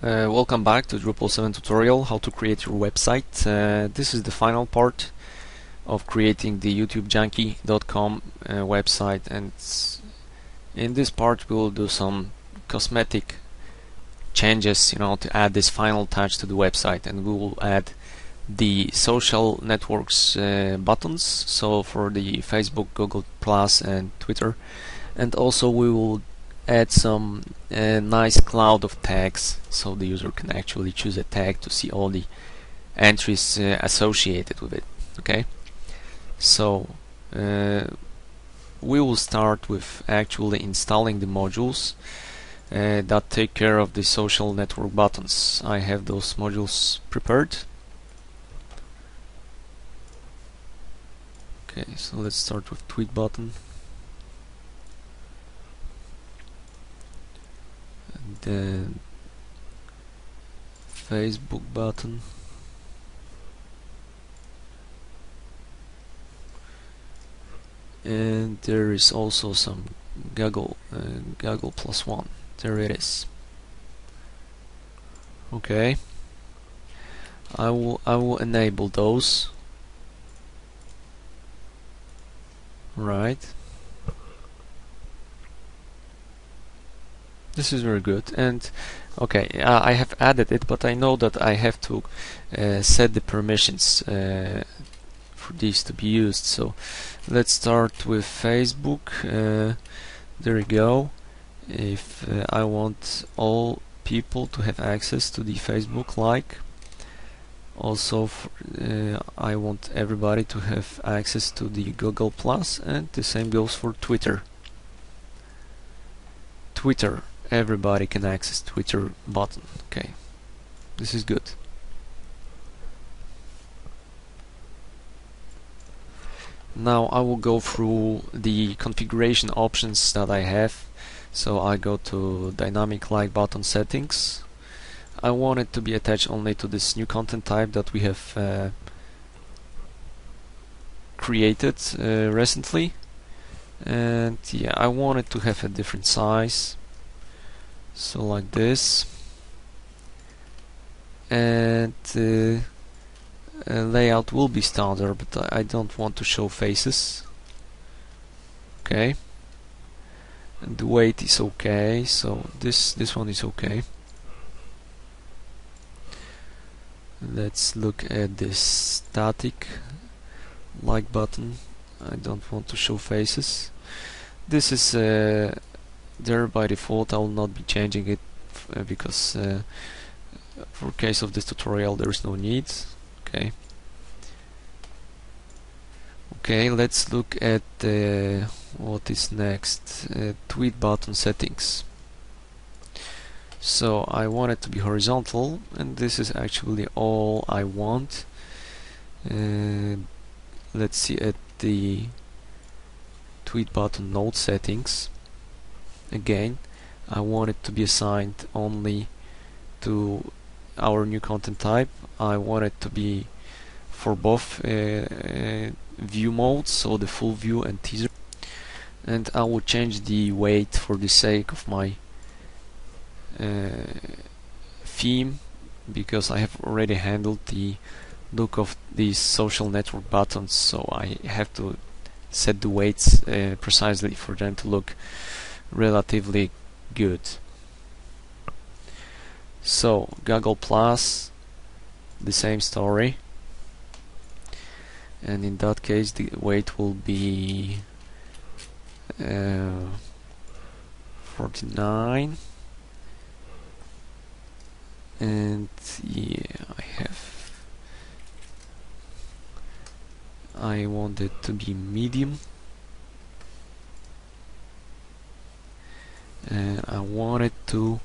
Uh, welcome back to Drupal 7 tutorial how to create your website. Uh, this is the final part of creating the youtubejunkie.com uh, website. And in this part we will do some cosmetic changes you know to add this final touch to the website. And we will add the social networks uh, buttons. So for the Facebook, Google Plus and Twitter. And also we will add some uh, nice cloud of tags so the user can actually choose a tag to see all the entries uh, associated with it okay? So uh, we will start with actually installing the modules uh, that take care of the social network buttons. I have those modules prepared. Okay so let's start with tweet button then Facebook button. And there is also some Google uh, Google plus one. There it is. Okay. I will I will enable those. Right this is very good. And okay uh, I have added it but I know that I have to uh, set the permissions uh, for these to be used. So let's start with Facebook. Uh, there we go. If uh, I want all people to have access to the Facebook like also uh, I want everybody to have access to the Google Plus and the same goes for Twitter. Twitter everybody can access Twitter button. Okay, this is good. Now I will go through the configuration options that I have. So I go to dynamic like button settings. I want it to be attached only to this new content type that we have uh, created uh, recently and yeah I want it to have a different size so like this. And uh, uh, layout will be standard but I, I don't want to show faces. Okay. And the weight is okay so this this one is okay. Let's look at this static like button. I don't want to show faces. This is uh, there by default I will not be changing it uh, because uh, for case of this tutorial there is no need okay? Okay let's look at uh, what is next uh, tweet button settings. So I want it to be horizontal and this is actually all I want. Uh, let's see at the tweet button node settings again I want it to be assigned only to our new content type. I want it to be for both uh, uh, view modes so the full view and teaser. And I will change the weight for the sake of my uh, theme because I have already handled the look of these social network buttons so I have to set the weights uh, precisely for them to look relatively good. So Google Plus, the same story, and in that case the weight will be uh, 49 and yeah I have I want it to be medium and I want it to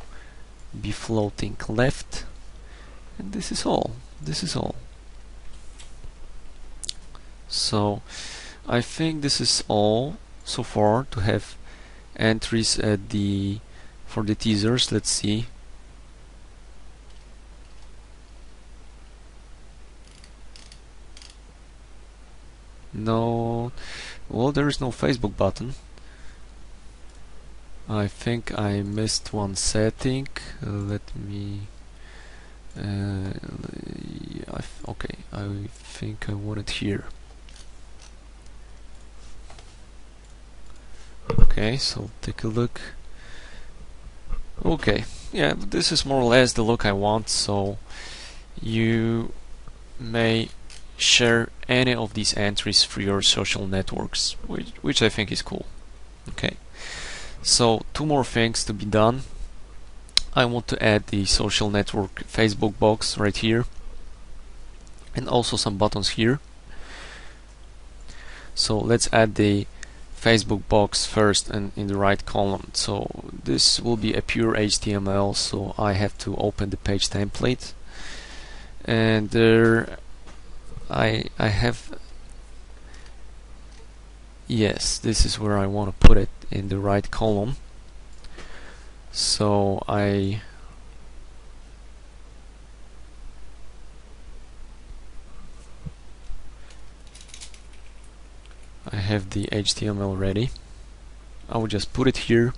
be floating left. And this is all. This is all. So I think this is all so far to have entries at the for the teasers. Let's see. No. Well there is no Facebook button I think I missed one setting. Uh, let me uh, I okay I think I want it here. Okay so take a look. Okay yeah this is more or less the look I want so you may share any of these entries through your social networks which, which I think is cool. Okay so two more things to be done. I want to add the social network Facebook box right here. And also some buttons here. So let's add the Facebook box first and in the right column. So this will be a pure HTML so I have to open the page template. And there I I have yes this is where I want to put it in the right column. So I I have the HTML ready. I will just put it here.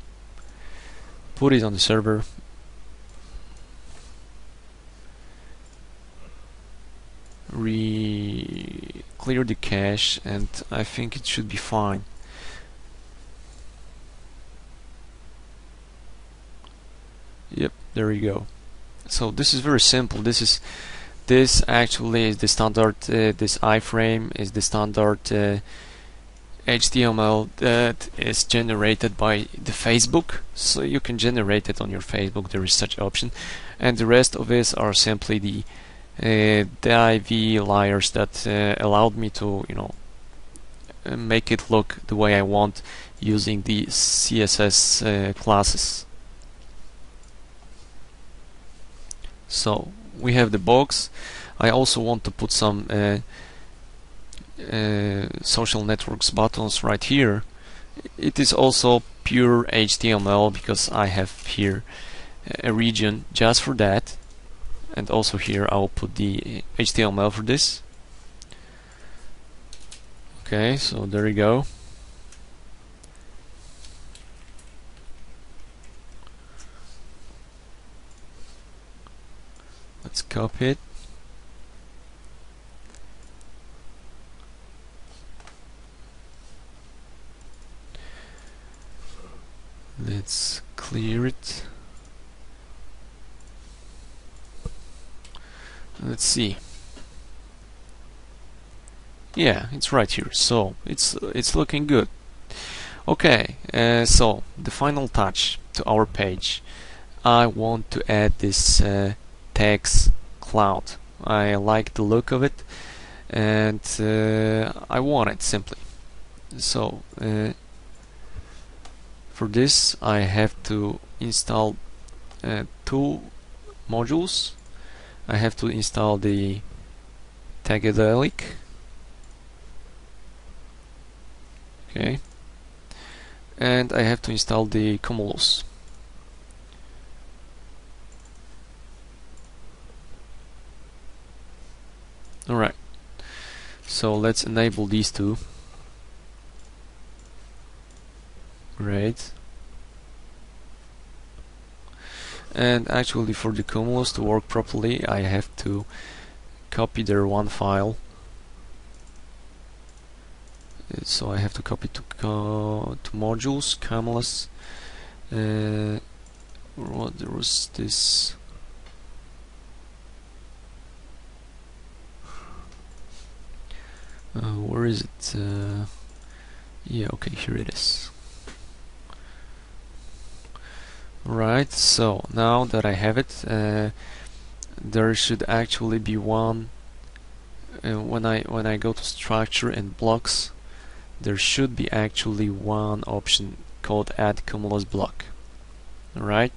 Put it on the server. Re clear the cache and I think it should be fine yep. There you go. So this is very simple. This is this actually is the standard uh, this iframe is the standard uh, HTML that is generated by the Facebook. So you can generate it on your Facebook. There is such option. And the rest of it are simply the uh, div layers that uh, allowed me to you know uh, make it look the way I want using the CSS uh, classes so we have the box. I also want to put some uh, uh, social networks buttons right here. It is also pure HTML because I have here a region just for that. And also here I'll put the HTML for this. Okay so there you go let's copy it. Let's clear it. Let's see. Yeah it's right here. So it's it's looking good. Okay uh, so the final touch to our page. I want to add this uh, text cloud. I like the look of it and uh, I want it simply. So uh, for this I have to install uh, two modules. I have to install the Tagadelic. Okay. And I have to install the Cumulus so let's enable these two. Great and actually for the Cumulus to work properly I have to copy their one file. So I have to copy to uh, to modules Cumulus uh, what there was this uh, where is it uh, yeah okay here it is Right, so now that I have it, uh, there should actually be one. Uh, when I when I go to structure and blocks, there should be actually one option called add cumulus block. Right,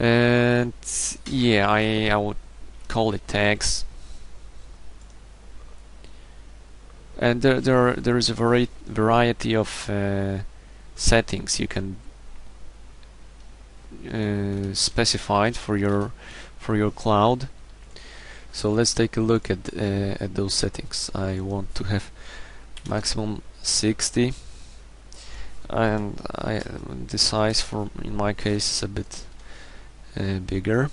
and yeah, I I would call it tags. And there there there is a vari variety of uh, settings you can uh, specified for your for your cloud. So let's take a look at uh, at those settings. I want to have maximum 60 and I the size for in my case is a bit uh, bigger.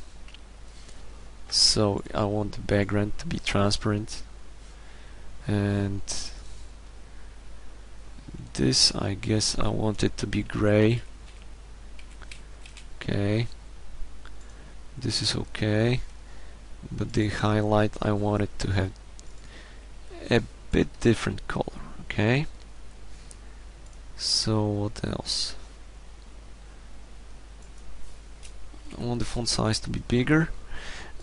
So I want the background to be transparent and this I guess I want it to be gray. Okay. This is okay. But the highlight I want it to have a bit different color okay? So what else? I want the font size to be bigger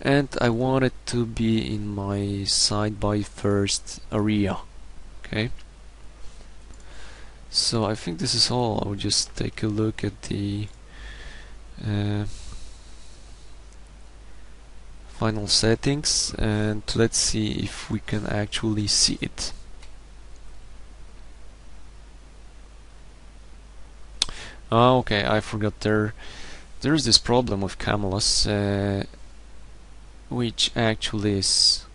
and I want it to be in my side by first area okay? So I think this is all. I'll just take a look at the uh, final settings and let's see if we can actually see it. Oh, okay I forgot. There there's this problem with Cumulus uh, which actually is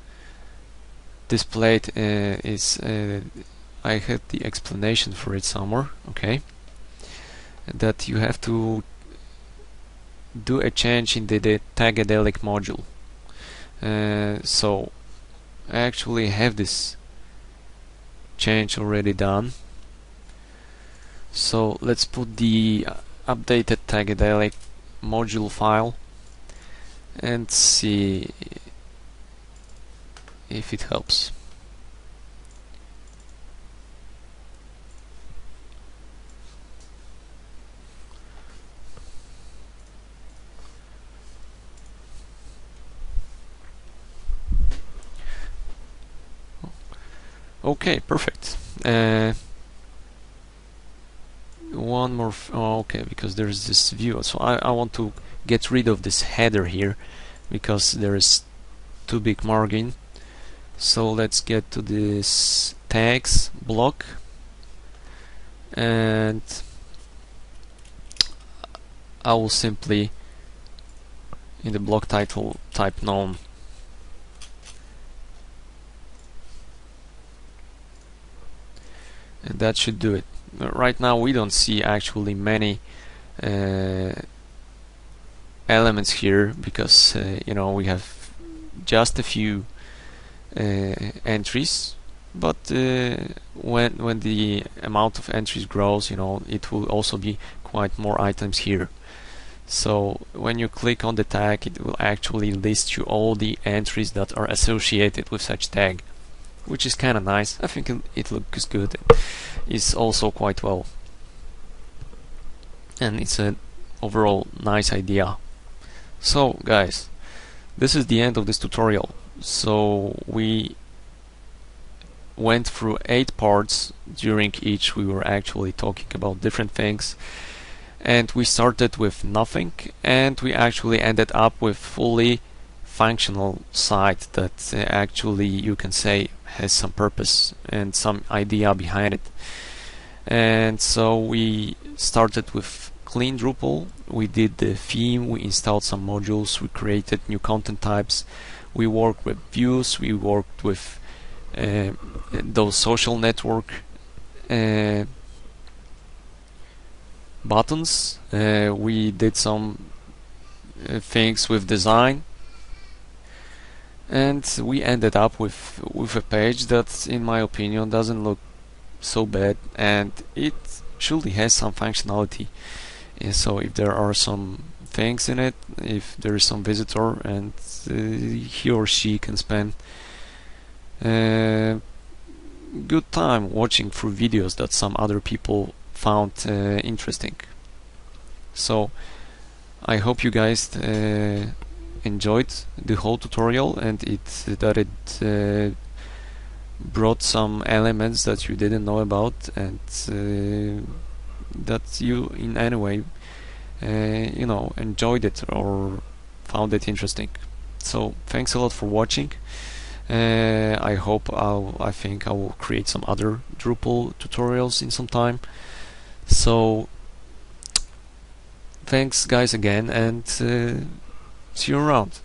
displayed uh, is uh, I had the explanation for it somewhere okay? That you have to do a change in the, the tagadelic module. Uh, so I actually have this change already done. So let's put the updated tagadelic module file and see if it helps. Okay, perfect. Uh, more. Oh, okay, because there's this view. So I, I want to get rid of this header here because there is too big margin so let's get to this tags block and I will simply in the block title type none and that should do it right now we don't see actually many uh, elements here because uh, you know we have just a few uh, entries. But uh, when when the amount of entries grows you know it will also be quite more items here. So when you click on the tag it will actually list you all the entries that are associated with such tag which is kind of nice. I think it looks good. It's also quite well. And it's an overall nice idea. So guys, this is the end of this tutorial. So we went through eight parts during each we were actually talking about different things. And we started with nothing and we actually ended up with fully functional site that uh, actually you can say has some purpose and some idea behind it. And so we started with clean Drupal. We did the theme, we installed some modules, we created new content types, we worked with views, we worked with uh, those social network uh, buttons. Uh, we did some uh, things with design, and we ended up with with a page that, in my opinion, doesn't look so bad, and it surely has some functionality. And so if there are some things in it if there is some visitor and uh, he or she can spend uh, good time watching through videos that some other people found uh, interesting. So I hope you guys uh, enjoyed the whole tutorial and it that it uh, brought some elements that you didn't know about and uh, that you in any way uh, you know enjoyed it or found it interesting. So thanks a lot for watching. Uh, I hope I'll, I think I will create some other Drupal tutorials in some time. So thanks guys again and uh, see you around